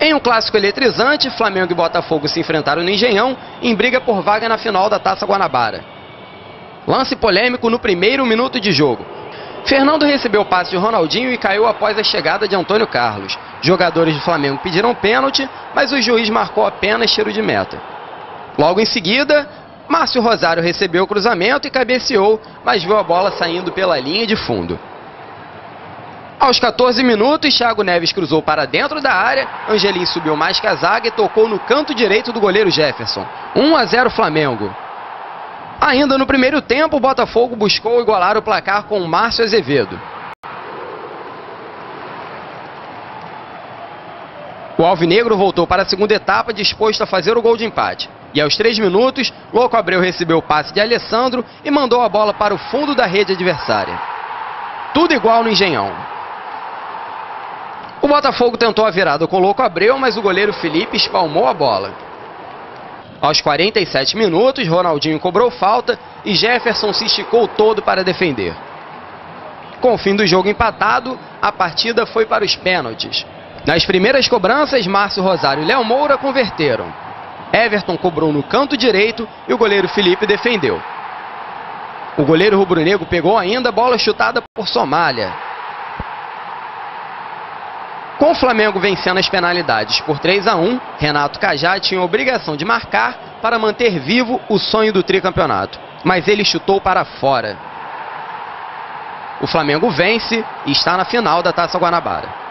Em um clássico eletrizante, Flamengo e Botafogo se enfrentaram no Engenhão em briga por vaga na final da Taça Guanabara. Lance polêmico no primeiro minuto de jogo. Fernando recebeu o passe de Ronaldinho e caiu após a chegada de Antônio Carlos. Jogadores do Flamengo pediram pênalti, mas o juiz marcou apenas tiro de meta. Logo em seguida, Márcio Rosário recebeu o cruzamento e cabeceou, mas viu a bola saindo pela linha de fundo. Aos 14 minutos, Thiago Neves cruzou para dentro da área, Angelim subiu mais que a zaga e tocou no canto direito do goleiro Jefferson. 1 a 0 Flamengo. Ainda no primeiro tempo, o Botafogo buscou igualar o placar com o Márcio Azevedo. O Alvinegro voltou para a segunda etapa disposto a fazer o gol de empate. E aos três minutos, Louco Abreu recebeu o passe de Alessandro e mandou a bola para o fundo da rede adversária. Tudo igual no Engenhão. O Botafogo tentou a virada com o Louco Abreu, mas o goleiro Felipe espalmou a bola. Aos 47 minutos, Ronaldinho cobrou falta e Jefferson se esticou todo para defender. Com o fim do jogo empatado, a partida foi para os pênaltis. Nas primeiras cobranças, Márcio Rosário e Léo Moura converteram. Everton cobrou no canto direito e o goleiro Felipe defendeu. O goleiro rubro-negro pegou ainda a bola chutada por Somália. Com o Flamengo vencendo as penalidades por 3 a 1, Renato Cajá tinha a obrigação de marcar para manter vivo o sonho do tricampeonato, mas ele chutou para fora. O Flamengo vence e está na final da Taça Guanabara.